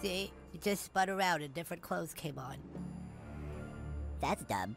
See? It just spun around and different clothes came on. That's dumb.